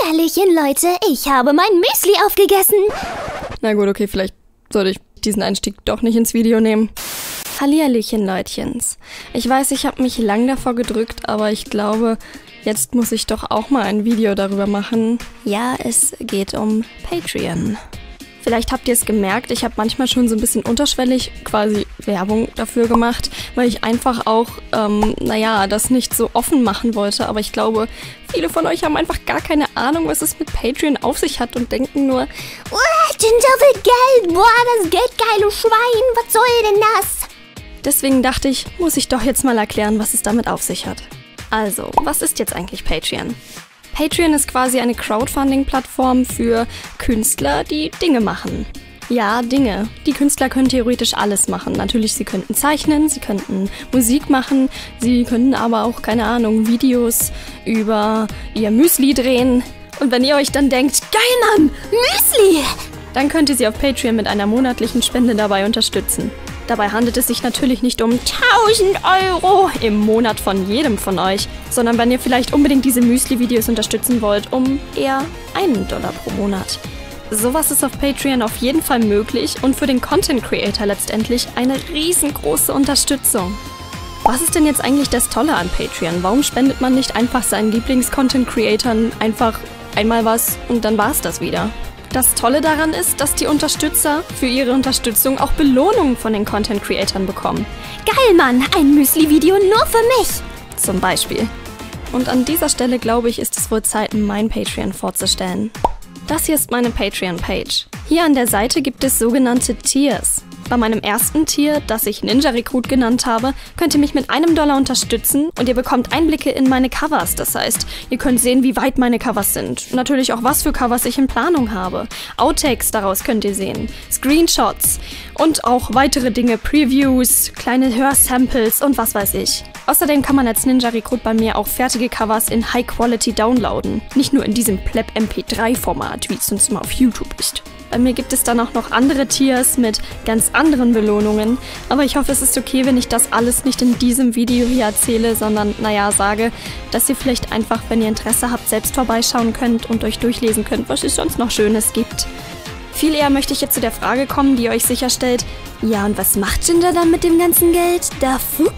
Hallihallöchen, Leute. Ich habe mein Müsli aufgegessen. Na gut, okay, vielleicht sollte ich diesen Einstieg doch nicht ins Video nehmen. Hallihallöchen, Leutchens. Ich weiß, ich habe mich lang davor gedrückt, aber ich glaube, jetzt muss ich doch auch mal ein Video darüber machen. Ja, es geht um Patreon. Vielleicht habt ihr es gemerkt, ich habe manchmal schon so ein bisschen unterschwellig quasi Werbung dafür gemacht, weil ich einfach auch, ähm, naja, das nicht so offen machen wollte. Aber ich glaube, viele von euch haben einfach gar keine Ahnung, was es mit Patreon auf sich hat und denken nur, Uah, Ginger will Geld. Boah, das geldgeile Schwein. Was soll denn das? Deswegen dachte ich, muss ich doch jetzt mal erklären, was es damit auf sich hat. Also, was ist jetzt eigentlich Patreon? Patreon ist quasi eine Crowdfunding-Plattform für Künstler, die Dinge machen. Ja, Dinge. Die Künstler können theoretisch alles machen. Natürlich, sie könnten zeichnen, sie könnten Musik machen, sie könnten aber auch, keine Ahnung, Videos über ihr Müsli drehen. Und wenn ihr euch dann denkt, geil Mann, Müsli, dann könnt ihr sie auf Patreon mit einer monatlichen Spende dabei unterstützen. Dabei handelt es sich natürlich nicht um 1000 Euro im Monat von jedem von euch, sondern wenn ihr vielleicht unbedingt diese Müsli-Videos unterstützen wollt, um eher einen Dollar pro Monat. Sowas ist auf Patreon auf jeden Fall möglich und für den Content Creator letztendlich eine riesengroße Unterstützung. Was ist denn jetzt eigentlich das Tolle an Patreon? Warum spendet man nicht einfach seinen Lieblings-Content-Creatoren einfach einmal was und dann war's das wieder? Das Tolle daran ist, dass die Unterstützer für ihre Unterstützung auch Belohnungen von den Content Creatoren bekommen. Geil, Mann. Ein Müsli-Video nur für mich. Zum Beispiel. Und an dieser Stelle glaube ich, ist es wohl Zeit, mein Patreon vorzustellen. Das hier ist meine Patreon-Page. Hier an der Seite gibt es sogenannte Tiers. Bei meinem ersten Tier, das ich Ninja Recruit genannt habe, könnt ihr mich mit einem Dollar unterstützen und ihr bekommt Einblicke in meine Covers. Das heißt, ihr könnt sehen, wie weit meine Covers sind. Natürlich auch, was für Covers ich in Planung habe. Outtakes daraus könnt ihr sehen. Screenshots und auch weitere Dinge, Previews, kleine Hörsamples und was weiß ich. Außerdem kann man als Ninja Recruit bei mir auch fertige Covers in High Quality downloaden. Nicht nur in diesem Pleb MP3-Format, wie es sonst immer auf YouTube ist. Bei mir gibt es dann auch noch andere Tiers mit ganz anderen Belohnungen. Aber ich hoffe, es ist okay, wenn ich das alles nicht in diesem Video hier erzähle, sondern, naja, sage, dass ihr vielleicht einfach, wenn ihr Interesse habt, selbst vorbeischauen könnt und euch durchlesen könnt, was es sonst noch Schönes gibt. Viel eher möchte ich jetzt zu der Frage kommen, die euch sicher stellt, ja, und was macht Ginger dann mit dem ganzen Geld? Da Fuck?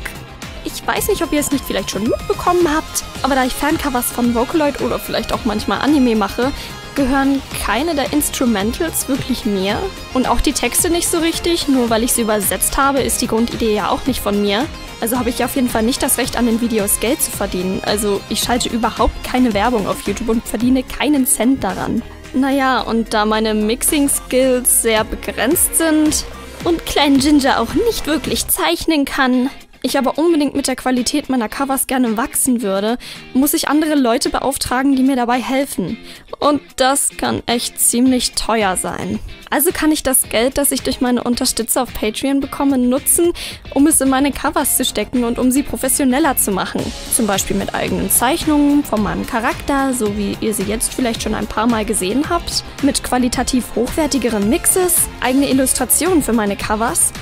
Ich weiß nicht, ob ihr es nicht vielleicht schon mitbekommen habt, aber da ich Fancovers von Vocaloid oder vielleicht auch manchmal Anime mache, gehören keine der Instrumentals wirklich mir. Und auch die Texte nicht so richtig, nur weil ich sie übersetzt habe, ist die Grundidee ja auch nicht von mir. Also habe ich auf jeden Fall nicht das Recht, an den Videos Geld zu verdienen. Also ich schalte überhaupt keine Werbung auf YouTube und verdiene keinen Cent daran. Naja, und da meine Mixing-Skills sehr begrenzt sind und Klein Ginger auch nicht wirklich zeichnen kann, ich aber unbedingt mit der Qualität meiner Covers gerne wachsen würde, muss ich andere Leute beauftragen, die mir dabei helfen. Und das kann echt ziemlich teuer sein. Also kann ich das Geld, das ich durch meine Unterstützer auf Patreon bekomme, nutzen, um es in meine Covers zu stecken und um sie professioneller zu machen. Zum Beispiel mit eigenen Zeichnungen von meinem Charakter, so wie ihr sie jetzt vielleicht schon ein paar Mal gesehen habt, mit qualitativ hochwertigeren Mixes, eigene Illustrationen für meine Covers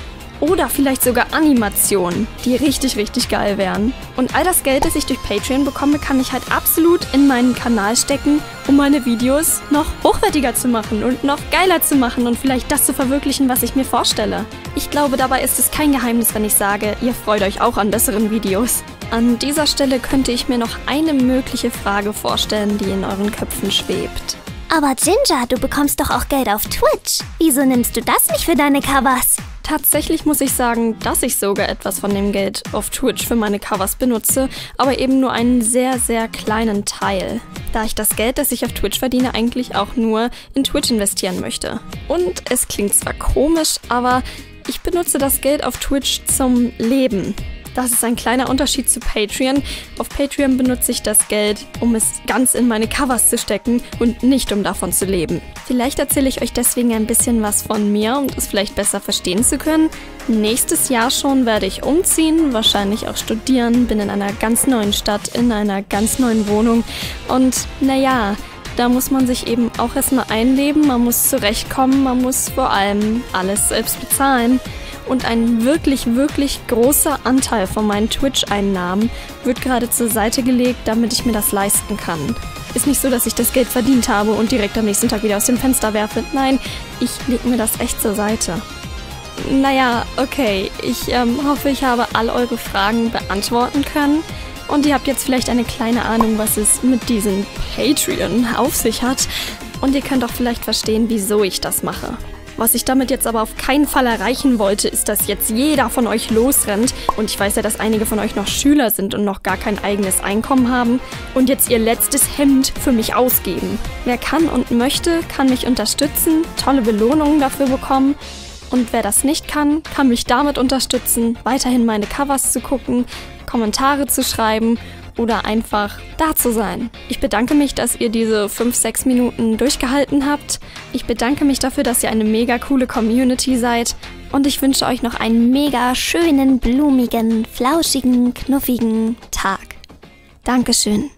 oder vielleicht sogar Animationen, die richtig, richtig geil wären. Und all das Geld, das ich durch Patreon bekomme, kann ich halt absolut in meinen Kanal stecken, um meine Videos noch hochwertiger zu machen und noch geiler zu machen und vielleicht das zu verwirklichen, was ich mir vorstelle. Ich glaube, dabei ist es kein Geheimnis, wenn ich sage, ihr freut euch auch an besseren Videos. An dieser Stelle könnte ich mir noch eine mögliche Frage vorstellen, die in euren Köpfen schwebt. Aber Ginger, du bekommst doch auch Geld auf Twitch. Wieso nimmst du das nicht für deine Covers? Tatsächlich muss ich sagen, dass ich sogar etwas von dem Geld auf Twitch für meine Covers benutze, aber eben nur einen sehr, sehr kleinen Teil. Da ich das Geld, das ich auf Twitch verdiene, eigentlich auch nur in Twitch investieren möchte. Und es klingt zwar komisch, aber ich benutze das Geld auf Twitch zum Leben. Das ist ein kleiner Unterschied zu Patreon. Auf Patreon benutze ich das Geld, um es ganz in meine Covers zu stecken und nicht um davon zu leben. Vielleicht erzähle ich euch deswegen ein bisschen was von mir, um es vielleicht besser verstehen zu können. Nächstes Jahr schon werde ich umziehen, wahrscheinlich auch studieren, bin in einer ganz neuen Stadt, in einer ganz neuen Wohnung und naja, da muss man sich eben auch erstmal einleben, man muss zurechtkommen, man muss vor allem alles selbst bezahlen und ein wirklich, wirklich großer Anteil von meinen Twitch-Einnahmen wird gerade zur Seite gelegt, damit ich mir das leisten kann. Ist nicht so, dass ich das Geld verdient habe und direkt am nächsten Tag wieder aus dem Fenster werfe. Nein, ich leg mir das echt zur Seite. Naja, okay. Ich ähm, hoffe, ich habe all eure Fragen beantworten können. Und ihr habt jetzt vielleicht eine kleine Ahnung, was es mit diesem Patreon auf sich hat. Und ihr könnt auch vielleicht verstehen, wieso ich das mache. Was ich damit jetzt aber auf keinen Fall erreichen wollte, ist, dass jetzt jeder von euch losrennt. Und ich weiß ja, dass einige von euch noch Schüler sind und noch gar kein eigenes Einkommen haben und jetzt ihr letztes Hemd für mich ausgeben. Wer kann und möchte, kann mich unterstützen, tolle Belohnungen dafür bekommen. Und wer das nicht kann, kann mich damit unterstützen, weiterhin meine Covers zu gucken, Kommentare zu schreiben oder einfach da zu sein. Ich bedanke mich, dass ihr diese 5-6 Minuten durchgehalten habt. Ich bedanke mich dafür, dass ihr eine mega coole Community seid. Und ich wünsche euch noch einen mega schönen, blumigen, flauschigen, knuffigen Tag. Dankeschön.